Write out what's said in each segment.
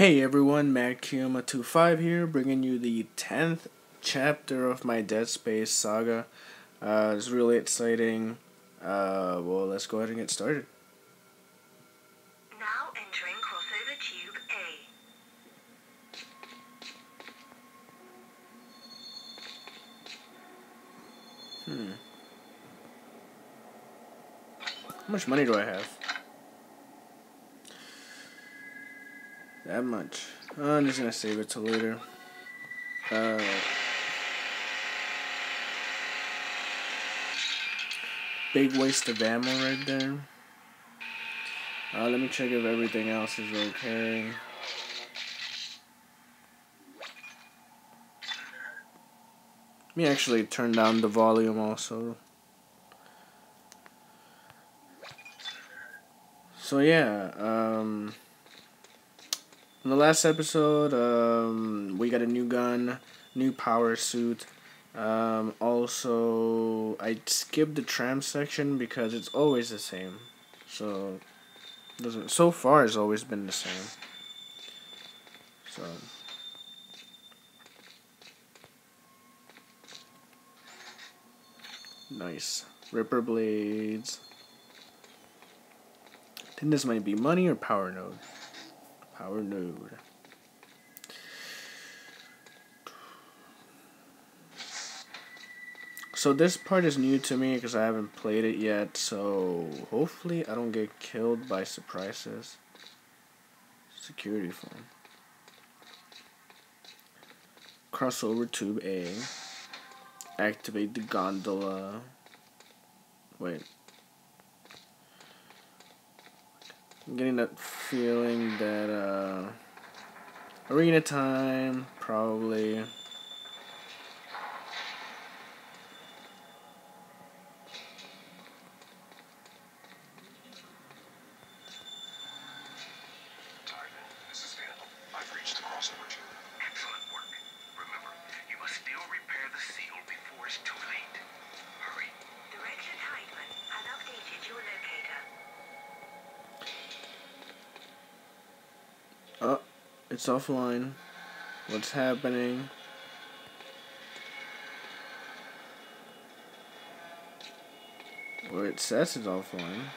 Hey everyone, madKyoma25 here, bringing you the 10th chapter of my Dead Space saga. Uh, it's really exciting. Uh, well, let's go ahead and get started. Now entering crossover tube A. Hmm. How much money do I have? That much. I'm just gonna save it till later. Uh, big waste of ammo right there. Uh, let me check if everything else is okay. Let me actually turn down the volume also. So yeah, um... In the last episode, um, we got a new gun, new power suit. Um, also, I skipped the tram section because it's always the same. So, doesn't so far it's always been the same. So. Nice. Ripper blades. I think this might be money or power node. Power node. So this part is new to me because I haven't played it yet, so hopefully I don't get killed by surprises. Security phone. Crossover tube A. Activate the gondola. Wait. I'm getting that feeling that, uh, arena time, probably. This is Vandal. I've reached the crossover tube. Excellent work. Remember, you must still repair the seal before it's too late. Hurry. Director Tiedemann has updated your locator. Oh, it's offline. What's happening? Well, it says it's offline.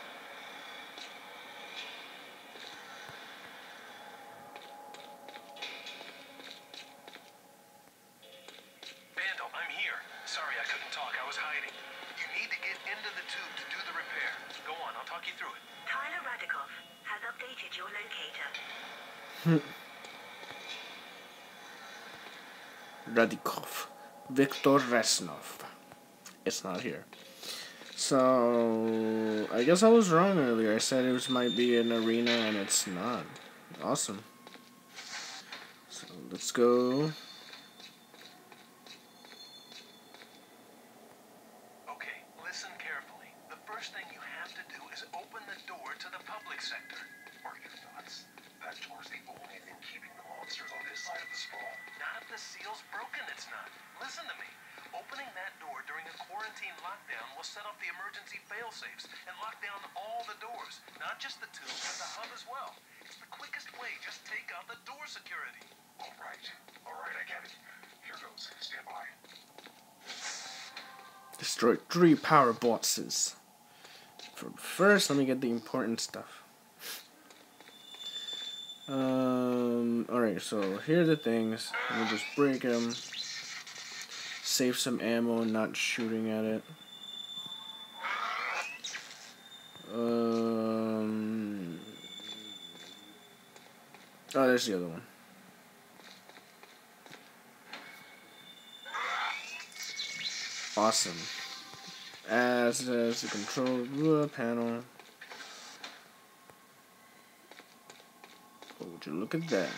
Vandal, I'm here. Sorry I couldn't talk. I was hiding. You need to get into the tube to do the repair. Go on, I'll talk you through it. Tyler Radikov has updated your locator. Radikov. Viktor Resnov. It's not here. So, I guess I was wrong earlier. I said it was, might be an arena and it's not. Awesome. So, let's go. Will set up the emergency fail-safes and lock down all the doors. Not just the tube, but the hub as well. It's the quickest way. Just take out the door security. All right. All right, I get it. Here goes. Stand by. Destroy three power boxes. For first, let me get the important stuff. Um. All right. So here are the things. Let me just break them. Save some ammo, and not shooting at it. Oh, there's the other one. Awesome. As as the control panel. Oh, would you look at that?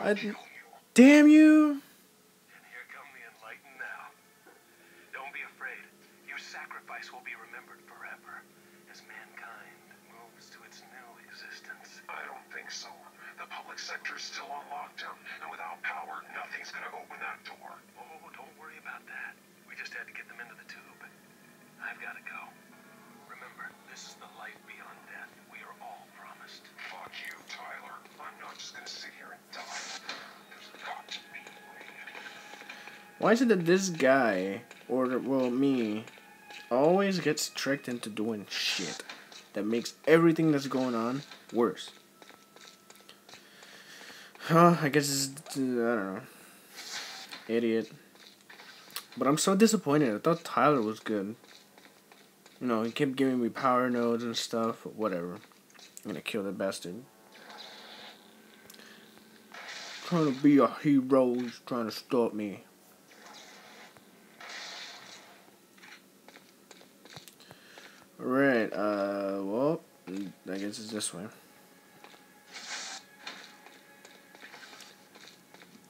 I- Damn you! And here come the enlightened now. Don't be afraid. sacrifice will be remembered forever as mankind moves to its new existence. I don't think so. The public sector is still on lockdown, and without power, nothing's gonna open that door. Oh, don't worry about that. We just had to get them into Why is it that this guy, or well me, always gets tricked into doing shit that makes everything that's going on worse? Huh? I guess it's I don't know. Idiot. But I'm so disappointed. I thought Tyler was good. You know, he kept giving me power nodes and stuff. Whatever. I'm gonna kill the bastard. Trying to be a hero, he's trying to stop me. Alright, uh, well, I guess it's this way.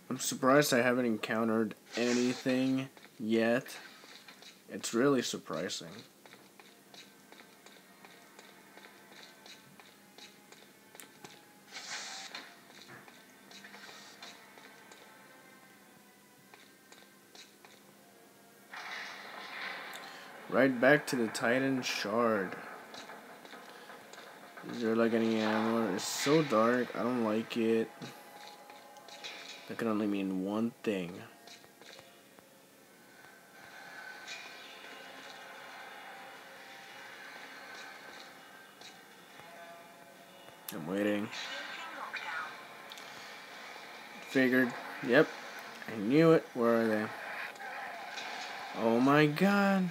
I'm surprised I haven't encountered anything yet. It's really surprising. Right back to the Titan Shard. Is there like any ammo? It's so dark. I don't like it. That can only mean one thing. I'm waiting. Figured. Yep. I knew it. Where are they? Oh my god.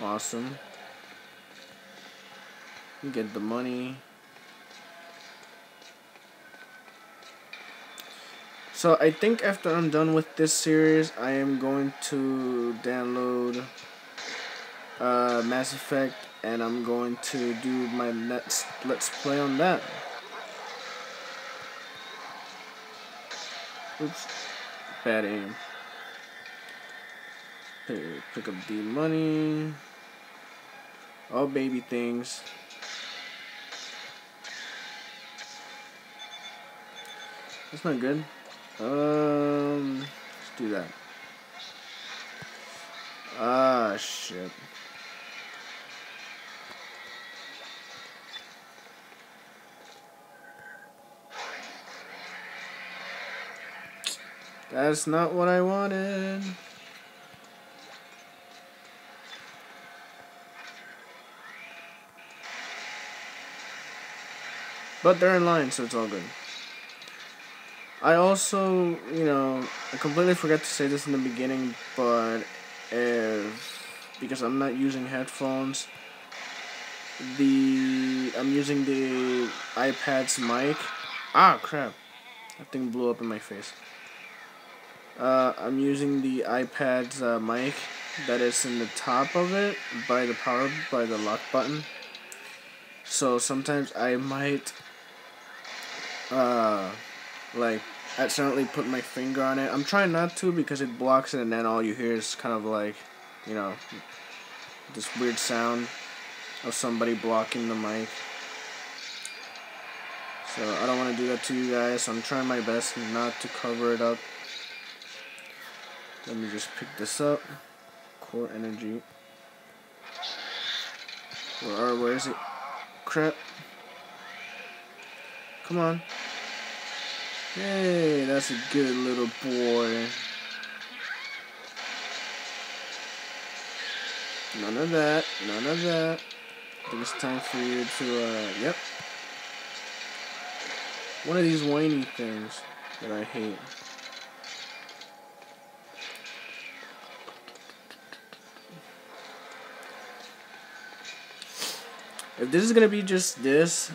Awesome. You get the money. So I think after I'm done with this series, I am going to download uh, Mass Effect, and I'm going to do my next Let's Play on that. Oops, bad aim. Pick, up the money. All baby things. That's not good. Um, let's do that. Ah, shit. That's not what I wanted. But they're in line, so it's all good. I also, you know, I completely forgot to say this in the beginning, but if because I'm not using headphones, the I'm using the iPad's mic. Ah, crap! That thing blew up in my face. Uh, I'm using the iPad's uh, mic that is in the top of it by the power by the lock button. So sometimes I might uh like accidentally put my finger on it. I'm trying not to because it blocks it and then all you hear is kind of like, you know, this weird sound of somebody blocking the mic. So I don't want to do that to you guys. So I'm trying my best not to cover it up. Let me just pick this up. Core energy. Where are where is it? Crap. Come on. Hey, that's a good little boy. None of that. None of that. Think it's time for you to, uh, yep. One of these whiny things that I hate. If this is gonna be just this,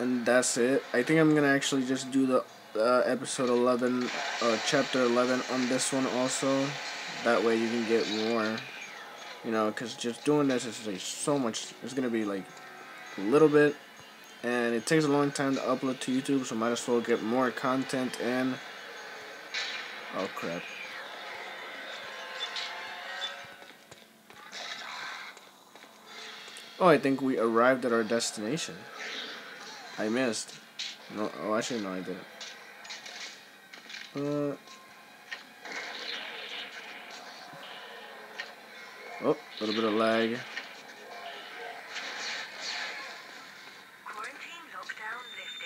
and that's it. I think I'm gonna actually just do the uh, episode 11, uh, chapter 11 on this one also. That way you can get more, you know, because just doing this is like so much, it's gonna be like a little bit, and it takes a long time to upload to YouTube, so might as well get more content in. Oh crap. Oh, I think we arrived at our destination. I missed. No, oh, actually, no, I didn't. Uh. Oh, a little bit of lag.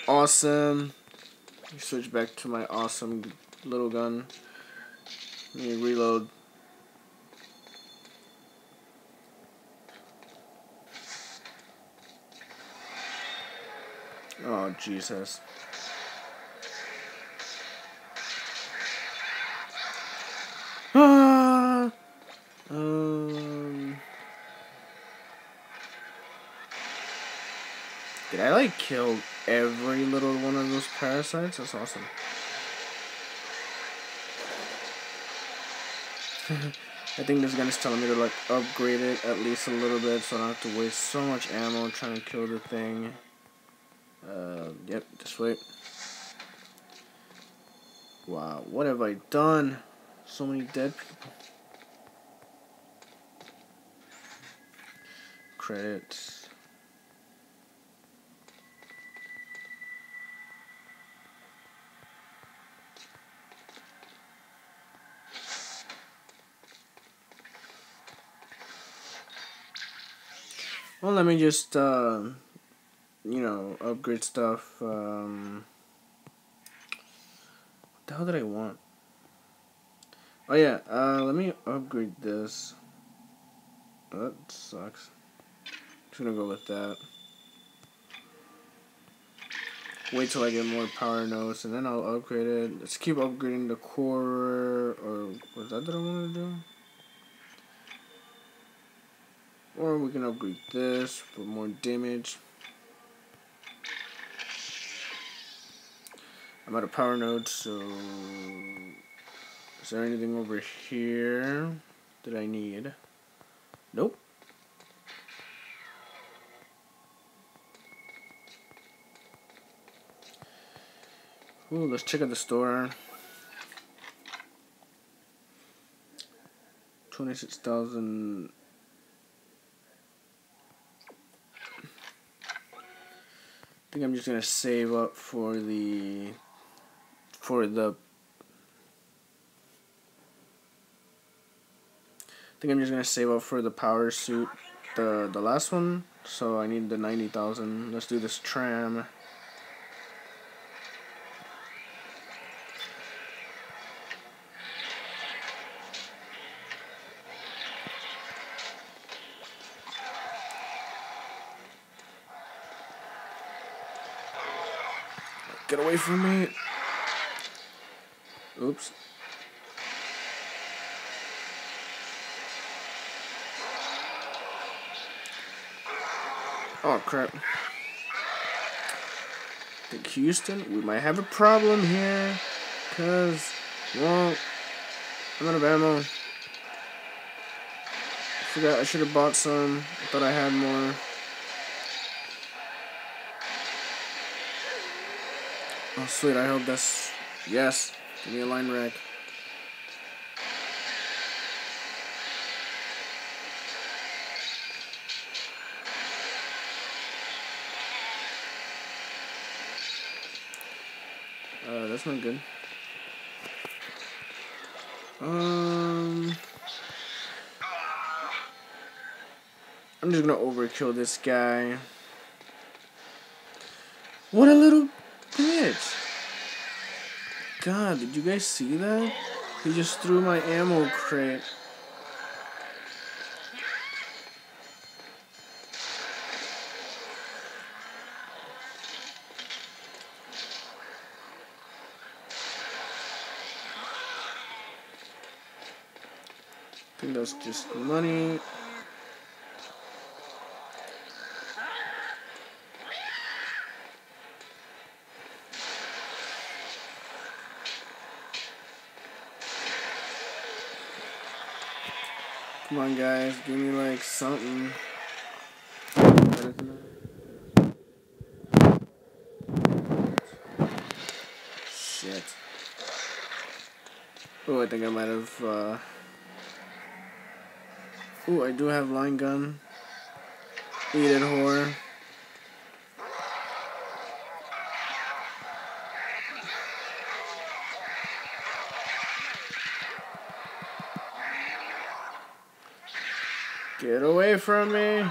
Awesome. Switch back to my awesome little gun. Let me reload. Oh, Jesus. Ah! Um. Did I like kill every little one of those parasites? That's awesome. I think this gun is telling me to like upgrade it at least a little bit so I don't have to waste so much ammo trying to kill the thing. Uh, yep, just wait. Wow, what have I done? So many dead people. Credits. Well, let me just, uh, you know, upgrade stuff. Um, what the hell did I want? Oh yeah, uh, let me upgrade this. That sucks. Just gonna go with that. Wait till I get more power notes and then I'll upgrade it. Let's keep upgrading the core or was that what I want to do? Or we can upgrade this for more damage. I'm out of power nodes, so is there anything over here that I need? Nope. Ooh, let's check out the store. Twenty-six thousand. I think I'm just gonna save up for the for the I think I'm just gonna save up for the power suit the the last one. So I need the 90,000 let's do this tram. Get away from me. Oops. Oh crap. Think Houston, we might have a problem here. Cause, well, I'm out of ammo. Forgot I should have bought some. I thought I had more. Oh sweet, I hope that's yes. Give me a line rack. Uh, that's not good. Um, I'm just gonna overkill this guy. What a little bitch! God, did you guys see that? He just threw my ammo crate. I think that's just money. On, guys, give me like something. Shit. Oh, I think I might have. Uh... Oh, I do have line gun. Eat it, whore. Get from me.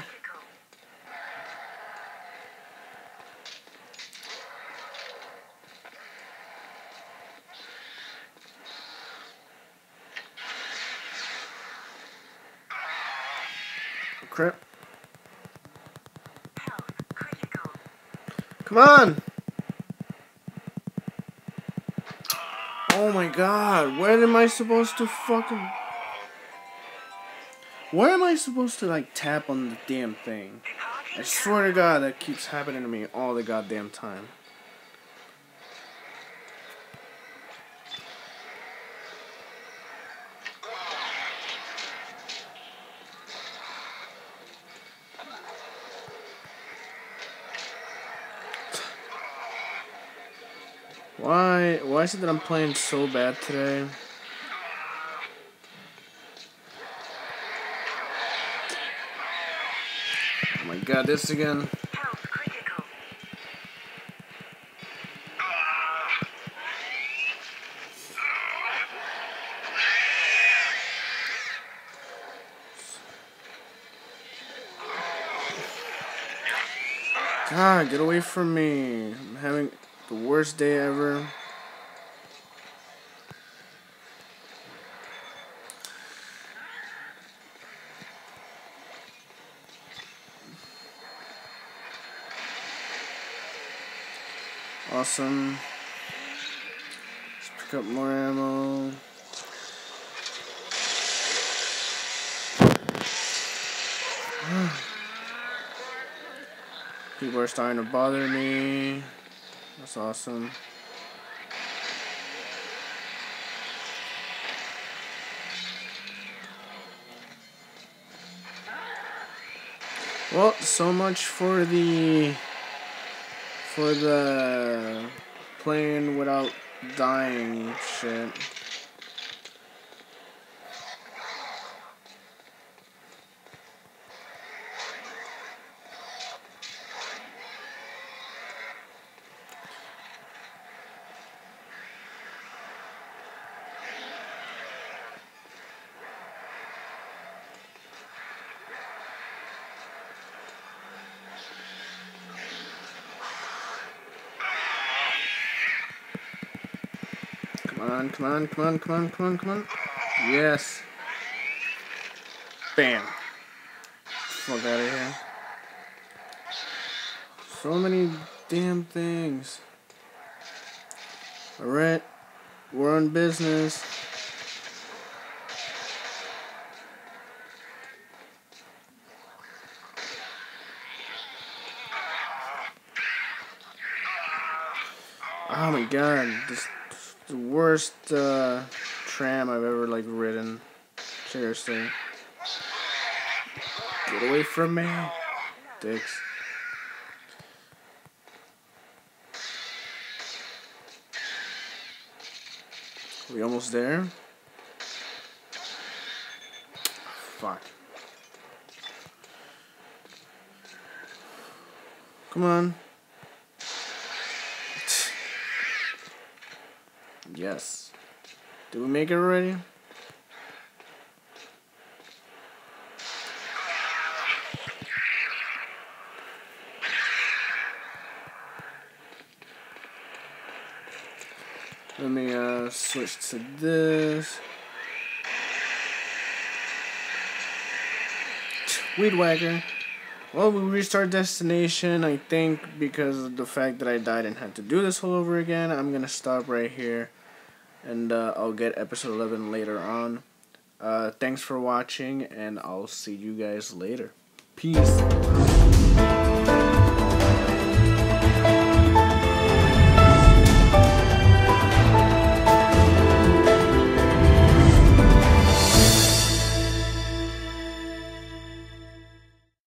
Crap. Come on. Oh my god, where am I supposed to fucking. Where am I supposed to like tap on the damn thing? I swear to god that keeps happening to me all the goddamn time. Why why is it that I'm playing so bad today? God, this again. God, get away from me. I'm having the worst day ever. Awesome. Let's pick up more ammo. People are starting to bother me. That's awesome. Well, so much for the for the playing without dying shit. Come on, come on, come on, come on, come on. Yes. Bam. Fuck out of here. So many damn things. Alright. We're on business. Oh my god, this is the worst uh, tram I've ever like ridden. Seriously. Get away from me, dicks. We almost there? Fuck. Come on. Yes. Did we make it already? Let me uh, switch to this. Weed Whacker. Well, we reached our destination, I think, because of the fact that I died and had to do this all over again. I'm gonna stop right here, and uh, I'll get episode 11 later on. Uh, thanks for watching, and I'll see you guys later. Peace.